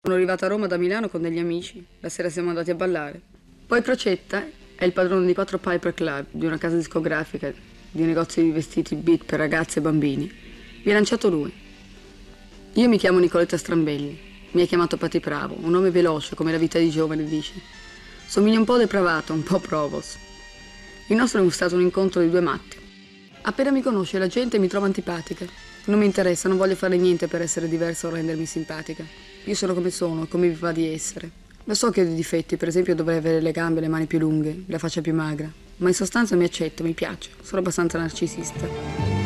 Sono arrivata a Roma da Milano con degli amici. La sera siamo andati a ballare. Poi Crocetta è il padrone di quattro Piper Club, di una casa discografica, di negozi di vestiti beat per ragazze e bambini. Vi ha lanciato lui. Io mi chiamo Nicoletta Strambelli. Mi ha chiamato Pati Bravo, un nome veloce, come la vita di giovane dice. Somiglia un po' depravato, un po' provos. Il nostro è stato un incontro di due matti. Appena mi conosce la gente mi trova antipatica. Non mi interessa, non voglio fare niente per essere diversa o rendermi simpatica. Io sono come sono come vi va di essere. Lo so che ho dei difetti, per esempio dovrei avere le gambe e le mani più lunghe, la faccia più magra, ma in sostanza mi accetto, mi piace, sono abbastanza narcisista.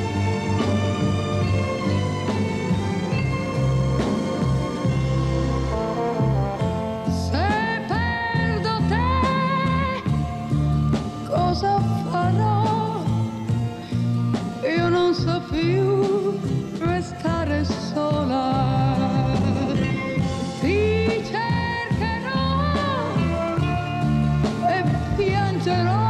più restare sola. Ti cercherò e piangerò.